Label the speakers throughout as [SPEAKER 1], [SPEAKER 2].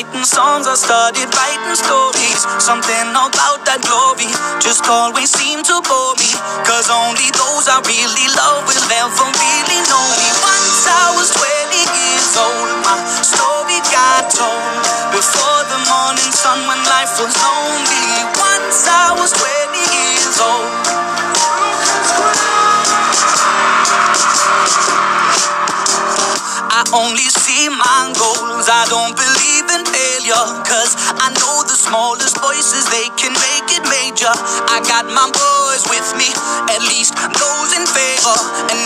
[SPEAKER 1] Writing songs, I started writing stories. Something about that glory just always seemed to bore me. Cause only those I really love will ever really know me. Once I was 20 years old, my story got told. Before the morning sun when life was lonely. Once I was 20 years old. I only see my goals. I don't believe Cause I know the smallest voices, they can make it major. I got my boys with me, at least those in favor. And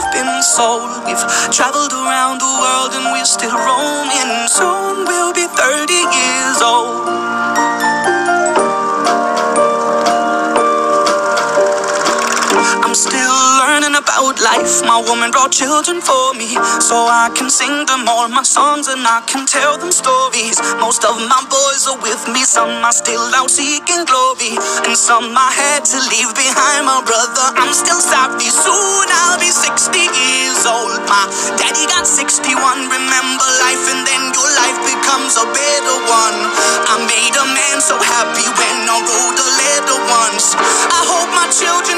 [SPEAKER 1] have been sold. We've traveled around the world and we're still roaming. Soon we'll be 30 years old. Life. My woman brought children for me, so I can sing them all my songs and I can tell them stories. Most of my boys are with me, some are still out seeking glory, and some I had to leave behind. My brother, I'm still sorry. Soon I'll be 60 years old. My daddy got 61. Remember life, and then your life becomes a better one. I made a man so happy when I wrote a letter once. I hope my children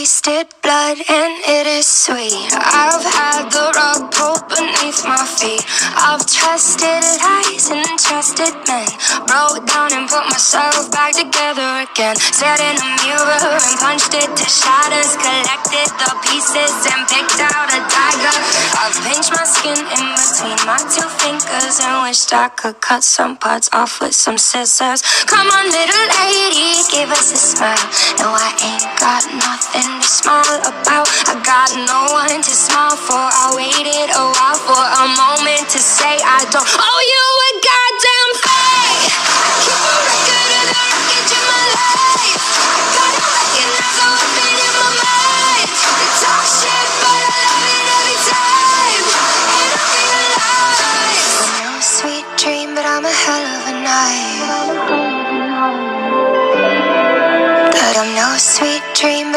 [SPEAKER 2] Tasted blood and it is sweet. I've had the rug pulled beneath my feet. I've trusted lies and trusted men. Broke down and put myself back together again. Sat in a mirror and punched it to shatters. Collected the pieces and picked out a dagger. I've pinched my skin in between my two fingers and wished I could cut some parts off with some scissors. Come on, little lady, give us a smile. No, I ain't got nothing to smile about. I got no one to smile for. I waited a while for a moment to say I don't owe you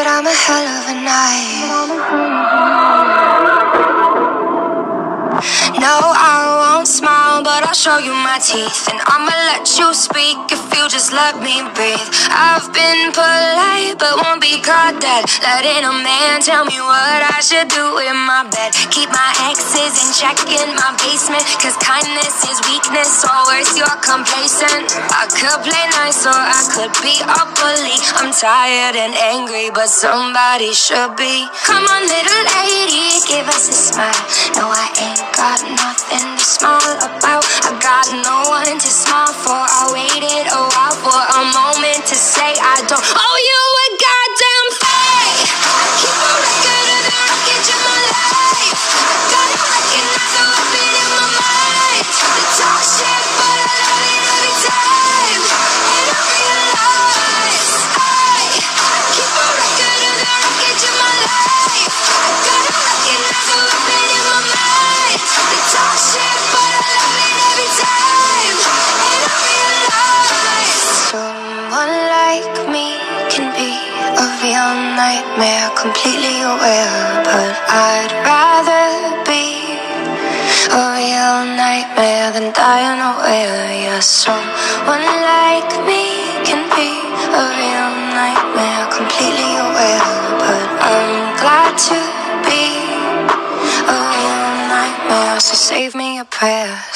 [SPEAKER 2] but I'm a hell of a night. Show you my teeth. And I'ma let you speak if you just let me breathe. I've been polite, but won't be caught dead. Letting a man tell me what I should do in my bed. Keep my exes in check in my basement. Cause kindness is weakness, or worse, you're complacent. I could play nice, or I could be a bully. I'm tired and angry, but somebody should be. Come on, little lady, give us a smile. No, I ain't nightmare, completely aware. But I'd rather be a real nightmare than die unaware. Yeah, someone like me can be a real nightmare, completely aware. But I'm glad to be a real nightmare, so save me your prayers.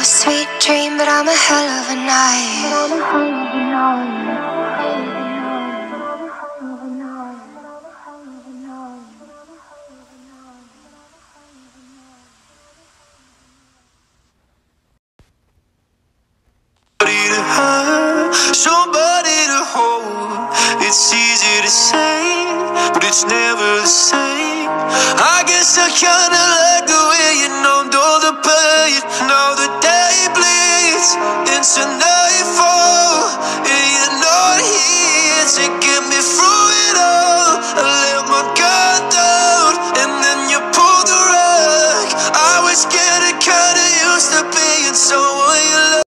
[SPEAKER 2] That I'm sweet dream, but I'm a hell of a night.
[SPEAKER 1] Somebody to have, somebody to hold. It's easy to say, but it's never the same. I guess I kinda like